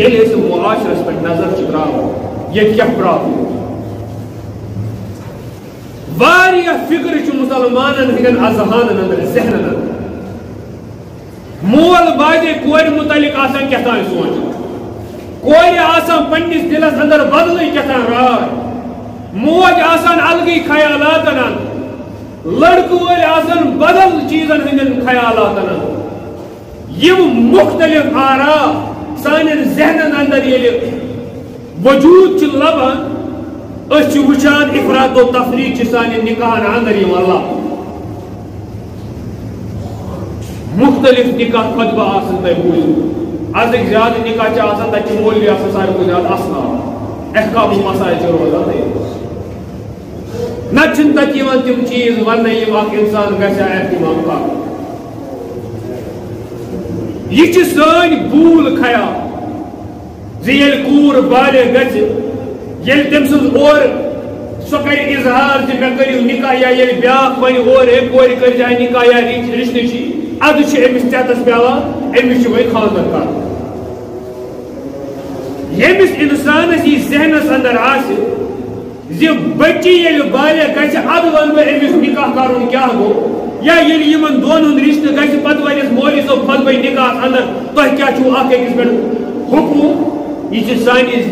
ییٚلہِ أسۍ معاشرس پٮ۪ٹھ نظر چھِ ترٛاوان ییٚتہِ کیٛاہ پرٛابلِم چھِ واریاہ فِکر چھُ مُسلمانن ہٕنٛدٮ۪ن اذہانن انٛدر ذہنن انٛدر مول باجے کورِ متعلق آسان کیٛاہتام سونٛچان کورِ آسان پننِس دِلس انٛدر بدلٕے کیٛاہتام راے موج آسان الگٕے خیالاتن انٛدر لڑکہٕ وٲلۍ آسان بدل چیٖزن ہٕنٛدٮ۪ن خیالاتن انٛدر یِم مختلف آرا سانٮ۪ن ذہنن انٛدر ییٚلہِ وجوٗد چھِ لبان أسۍ چھِ وٕچھان افراد و تفریٖق چھِ سانٮ۪ن نِکاحن انٛدر یِوان لبنہٕ مختلف نکاح خطبہ آسن تے تۄہہِ بوٗزِو أزِکۍ زیادٕ نکاح چھِ آسان تَتہِ چھِ مولوی آسان ساروی کھۄتہٕ زیادٕ احکام مسایل چھِ روزان تٔتی نتہٕ چھِنہٕ تَتہِ یِوان تِم چیٖز وَننہٕ یِم اکھ اِنسان گژھِ ہا احتِمام کَرُن یہ چھِ سٲنۍ بوٗل خیال زِ ییٚلہِ کوٗر بالغ گژھِ ییٚلہِ تٔمۍ سٕنٛز اورٕ سۄ کَرِ اِظہار زِ مےٚ کٔرِو نِکاح یا ییٚلہِ بیٛاکھ وَنہِ اورٕ ہے کورِ کٔرۍزِ نِکاح یا رِشتہٕ چھِ ادٕ چھُ أمِس ژٮ۪تس پیٚوان أمِس چھُ وۄنۍ خانٛدر کَرُن ییٚمِس اِنسانس یہِ ذہنس انٛدر آسہِ زِ بچی ییٚلہِ بالغ گژھِ ادٕ وَنہٕ بہٕ أمِس یعنی نِکاح کَرُن کیٛاہ یا ییٚلہِ یِمن دۄن ہُنٛد رِشتہٕ گژھِ پتہٕ وَنٮ۪س مولوی صٲب خۄطبے نِکاحس انٛدر تۄہہِ کیٛاہ چھُو اکھ أکِس پٮ۪ٹھ حقوٗق یہِ چھِ سانہِ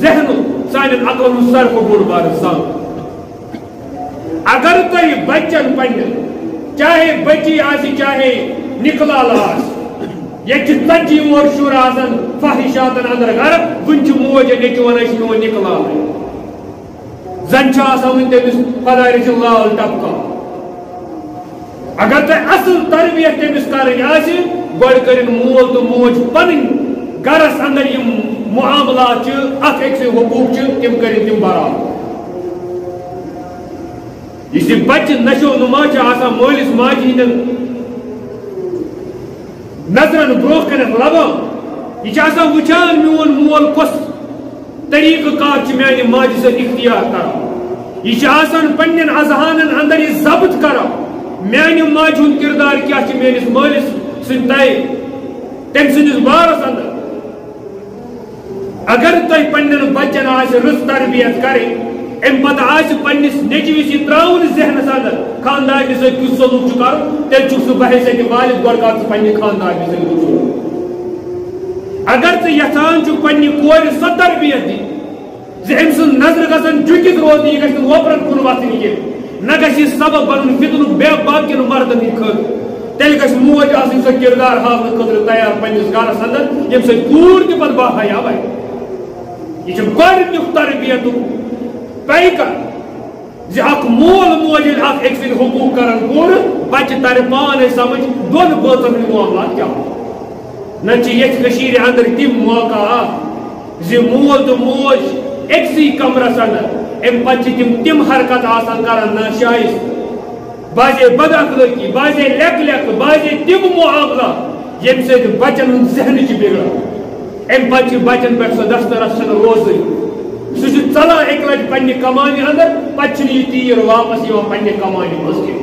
ذہنُک سانٮ۪ن عقلن ہُنٛد ساروی کھۄتہٕ بوٚڑ بارٕ سان۔ اگر تۄہہِ بچن پننٮ۪ن چاہے بچی آسہِ چاہے نکلال آسہِ ییٚتہِ چھِ ژتجی وُہر شُر آسان فٲہِشاتن انٛدر غرق وُنہِ چھُ موج نیٚچوٗ ونان أسۍ چھِ میون نکلالٕے زن چھُ آسان وُنہِ تٔمِس خۄداے رٔچھِن لال ٹپکا۔ اگر تۄہہِ اصل تربیت تٔمِس کرٕنۍ آسہِ مول تہٕ موج پنٕنۍ گرس انٛدر یِم معاملات چھِ اکھ أکۍ سٕنٛدۍ حقوٗق چھِ برابر یُس یہِ بچہِ نشو نما چھِ آسان مٲلِس نظرن برونٛہہ کَنٮ۪تھ لبان یہِ چھِ آسان وٕچھان میون مول کۄس طریٖقہٕ کار چھِ میانہِ ماجہِ سۭتۍ اختیار کران یہِ چھِ آسان پننٮ۪ن اذہانن ضبط کران میانہِ ماجہِ ہُنٛد کِردار کیٛاہ چھِ میٲنِس مٲلِس سۭتۍ طے تٔمۍ سٕنٛدِس بارس انٛدر اگر تۄہہِ پننٮ۪ن بچن آسہِ رٕژ تربیت کرٕنۍ، امہِ پتہٕ آسہِ پننِس نیٚچوِس یہِ ترٛاوُن ذہنس انٛدر خاندارنہِ سۭتۍ کیُتھ سلوٗک چھُ کرُن، تیٚلہِ چھُکھ سُہ بحثیتہِ والِد گۄڈٕ کر ژٕ پننہِ خاندارنہِ سۭتۍ اگر ژٕ یژھان چھُکھ پننہِ کورِ سۄ تربیت دِنۍ، زِ أمۍ سٕنٛز نظرٕ گژھن جُکِتھ روزنہِ، یہِ گژھِ نہٕ وۄپرن کُن وتھٕنۍ کینٛہہ۔ نہ گژھِ یہِ سبب بنُن بے باقین مردن ہٕنٛدِ خٲطرٕ تیٚلہِ گژھِ موج آسٕنۍ سۄ کِردار ہاونہٕ خٲطرٕ تیار پننِس گرس انٛدر ییٚمہِ سۭتۍ کوٗر تہِ پتہٕ باحیا یہ گۄڈنیُک تربیتُک پیکر زِ جی اکھ مول موج ییٚلہِ اکھ أکۍ سٕنٛدۍ حقوٗق کرن پوٗرٕ بچہِ ترِ پانے سمجھ۔ دۄن بٲژن ہٕنٛدۍ معاملات کیٛاہ نہ چھِ ییٚتہِ کٔشیٖرِ انٛدر تِم موقع اکھ جی زِ مول تہٕ موج۔ أکسٕے کمرس انٛدر امہِ پتہٕ چھِ حرکت آسان کران ناشائز باسے بد اخلٲقی باسے لیکھٕ لیکھٕ باسے تِم معاملات ییٚمہِ سۭتۍ بچن ہُنٛد ذہنہٕ چھِ بِگڑان امہِ پتہٕ بچن پٮ۪ٹھ سۄ دسترس چھنہٕ روزٕنۍ سُہ چھُ ژلان اکہِ لٹہِ پننہِ کمانہِ انٛدر واپس یِوان پننہِ کمانہِ منٛز